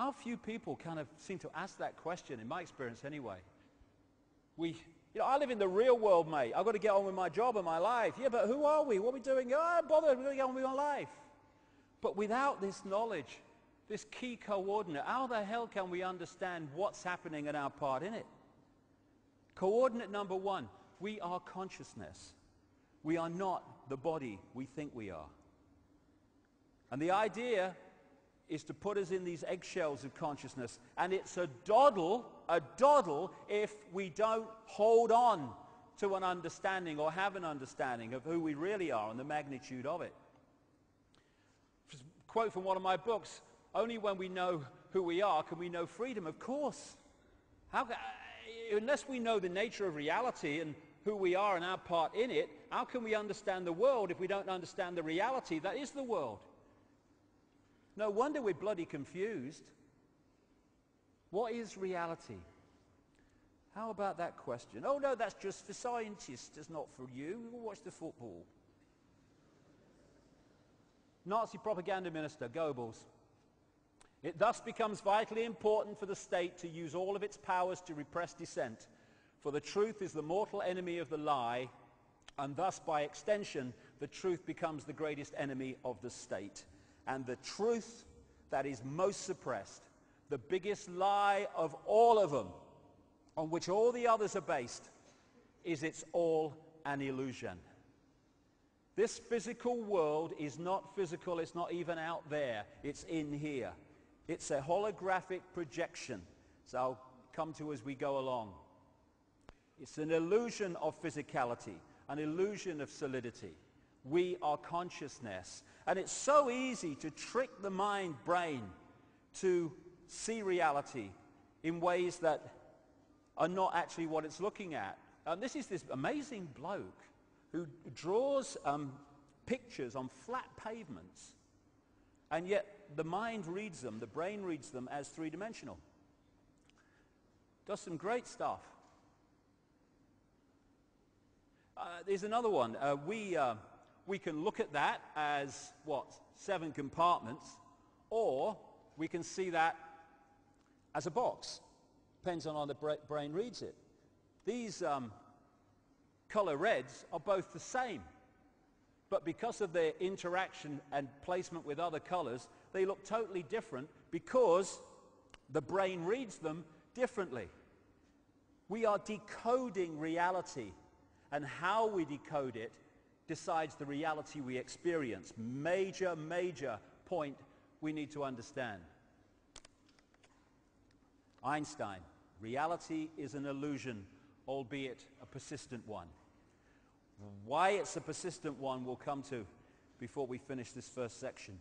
How few people kind of seem to ask that question, in my experience anyway. We, you know, I live in the real world, mate. I've got to get on with my job and my life. Yeah, but who are we? What are we doing? Oh, I'm bothered. We've got to get on with our life. But without this knowledge, this key coordinate, how the hell can we understand what's happening and our part in it? Coordinate number one, we are consciousness. We are not the body we think we are. And the idea is to put us in these eggshells of consciousness. And it's a doddle, a doddle, if we don't hold on to an understanding or have an understanding of who we really are and the magnitude of it. Just quote from one of my books, only when we know who we are can we know freedom. Of course. How, uh, unless we know the nature of reality and who we are and our part in it, how can we understand the world if we don't understand the reality that is the world? No wonder we're bloody confused. What is reality? How about that question? Oh, no, that's just for scientists. It's not for you. We'll watch the football. Nazi propaganda minister Goebbels. It thus becomes vitally important for the state to use all of its powers to repress dissent, for the truth is the mortal enemy of the lie, and thus, by extension, the truth becomes the greatest enemy of the state and the truth that is most suppressed, the biggest lie of all of them, on which all the others are based, is it's all an illusion. This physical world is not physical, it's not even out there, it's in here. It's a holographic projection. So I'll come to as we go along. It's an illusion of physicality, an illusion of solidity. We are consciousness. And it's so easy to trick the mind brain to see reality in ways that are not actually what it's looking at. And this is this amazing bloke who draws um, pictures on flat pavements. And yet the mind reads them, the brain reads them as three-dimensional. Does some great stuff. Uh, there's another one. Uh, we, uh, we can look at that as, what, seven compartments, or we can see that as a box. Depends on how the brain reads it. These um, color reds are both the same. But because of their interaction and placement with other colors, they look totally different because the brain reads them differently. We are decoding reality, and how we decode it decides the reality we experience. Major, major point we need to understand. Einstein, reality is an illusion, albeit a persistent one. Why it's a persistent one we'll come to before we finish this first section.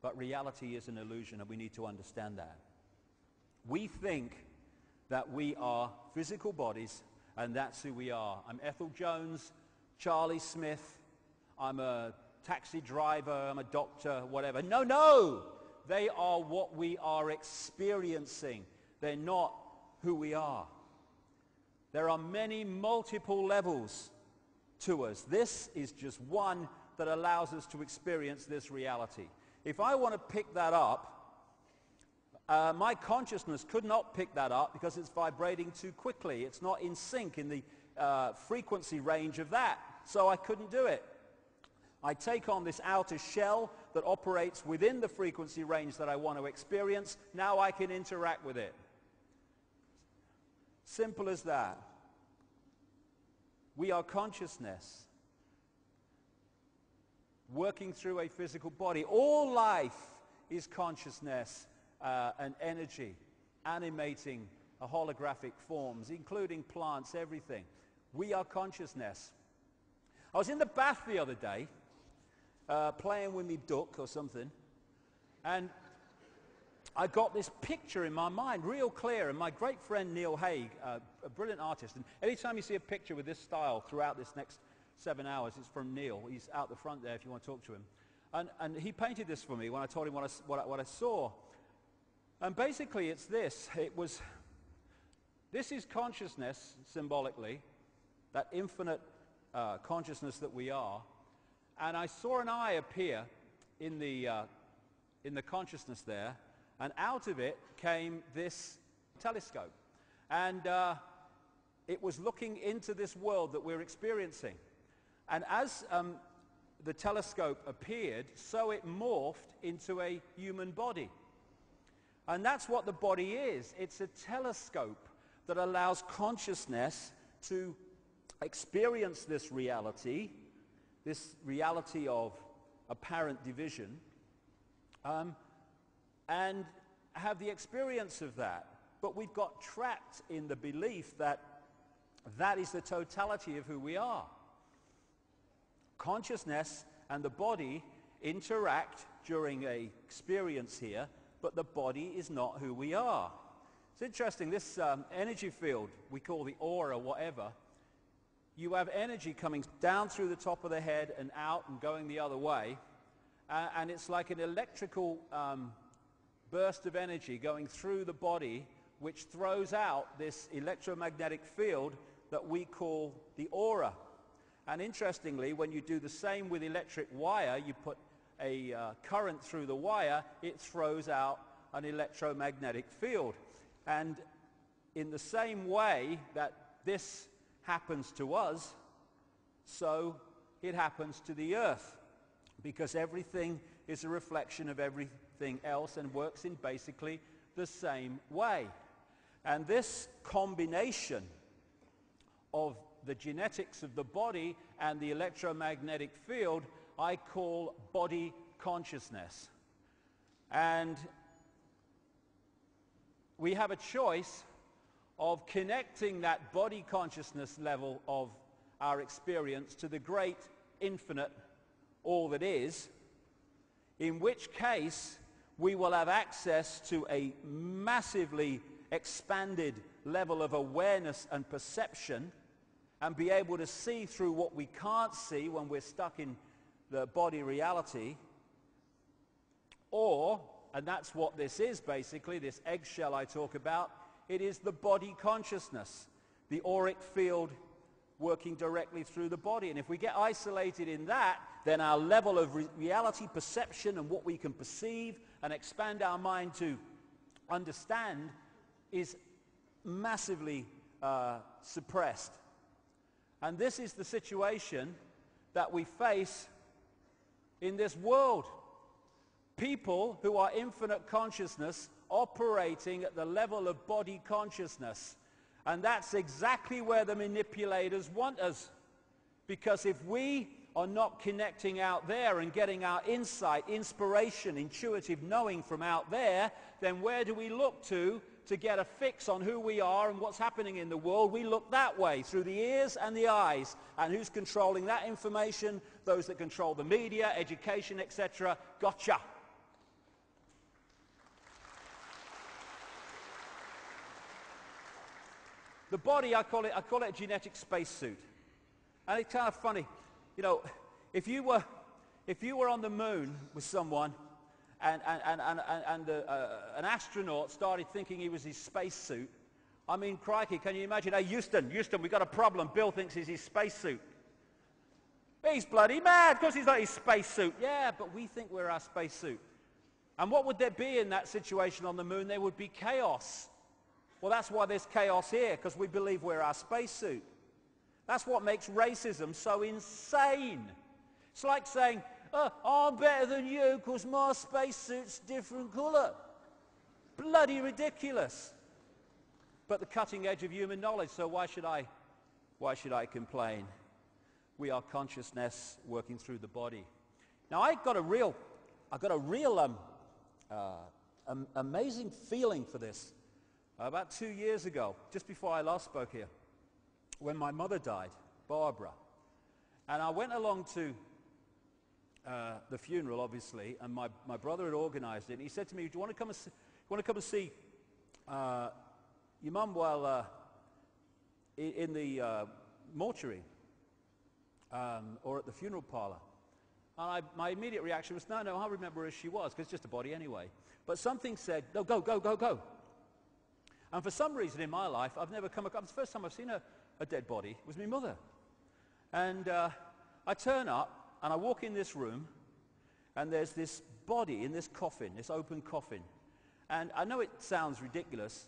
But reality is an illusion and we need to understand that. We think that we are physical bodies and that's who we are. I'm Ethel Jones. Charlie Smith, I'm a taxi driver, I'm a doctor, whatever. No, no! They are what we are experiencing. They're not who we are. There are many multiple levels to us. This is just one that allows us to experience this reality. If I want to pick that up, uh, my consciousness could not pick that up because it's vibrating too quickly. It's not in sync in the uh, frequency range of that, so I couldn't do it. I take on this outer shell that operates within the frequency range that I want to experience. Now I can interact with it. Simple as that. We are consciousness working through a physical body. All life is consciousness uh, and energy animating holographic forms, including plants, everything. We are consciousness. I was in the bath the other day, uh, playing with me duck or something, and I got this picture in my mind, real clear. And my great friend Neil Hague, uh, a brilliant artist, and anytime you see a picture with this style throughout this next seven hours, it's from Neil. He's out the front there if you want to talk to him. And, and he painted this for me when I told him what I, what I, what I saw. And basically, it's this. It was, this is consciousness, symbolically, that infinite uh, consciousness that we are. And I saw an eye appear in the, uh, in the consciousness there, And out of it came this telescope. And uh, it was looking into this world that we're experiencing. And as um, the telescope appeared, so it morphed into a human body. And that's what the body is. It's a telescope that allows consciousness to experience this reality, this reality of apparent division, um, and have the experience of that. But we've got trapped in the belief that that is the totality of who we are. Consciousness and the body interact during a experience here, but the body is not who we are. It's interesting, this um, energy field we call the aura, whatever, you have energy coming down through the top of the head and out and going the other way. Uh, and it's like an electrical um, burst of energy going through the body which throws out this electromagnetic field that we call the aura. And interestingly, when you do the same with electric wire, you put a uh, current through the wire, it throws out an electromagnetic field. And in the same way that this happens to us, so it happens to the earth. Because everything is a reflection of everything else and works in basically the same way. And this combination of the genetics of the body and the electromagnetic field I call body consciousness. And we have a choice of connecting that body consciousness level of our experience to the great infinite all that is, in which case we will have access to a massively expanded level of awareness and perception and be able to see through what we can't see when we're stuck in the body reality. Or, and that's what this is basically, this eggshell I talk about, it is the body consciousness, the auric field working directly through the body. And if we get isolated in that, then our level of re- reality perception and what we can perceive and expand our mind to understand is massively uh, suppressed. And this is the situation that we face in this world. People who are infinite consciousness operating at the level of body consciousness. And that's exactly where the manipulators want us. Because if we are not connecting out there and getting our insight, inspiration, intuitive knowing from out there, then where do we look to to get a fix on who we are and what's happening in the world, we look that way, through the ears and the eyes. And who's controlling that information? Those that control the media, education, etc. Gotcha. The body, I call it, I call it a genetic spacesuit. And it's kind of funny. You know, if you were, if you were on the moon with someone and, and, and, and, uh, uh, an astronaut started thinking he was his spacesuit, I mean, crikey, can you imagine? Hey, Houston, Houston, we've got a problem. Bill thinks he's his spacesuit. He's bloody mad because he's not his spacesuit. Yeah, but we think we're our spacesuit. And what would there be in that situation on the moon? There would be chaos. Well, that's why there's chaos here, because we believe we're our spacesuit. That's what makes racism so insane. It's like saying, oh, I'm better than you because my spacesuit's different colour. Bloody ridiculous. But the cutting edge of human knowledge, so why should I, why should I complain? We are consciousness working through the body. Now I got a real, I got a real um, uh, um, amazing feeling for this about two years ago, just before I last spoke here, when my mother died, Barbara. And I went along to uh, the funeral, obviously, and my, my brother had organized it. And he said to me, do you want to come and see, want to come and see uh, your mum while uh, in, in, the uh, mortuary um, or at the funeral parlor? And I, my immediate reaction was, no, no, I'll remember as she was, because it's just a body anyway. But something said, no, go, go, go, go. And for some reason in my life, I've never come across, the first time I've seen a, a dead body was my mother. And uh, I turn up and I walk in this room, and there's this body in this coffin, this open coffin. And I know it sounds ridiculous,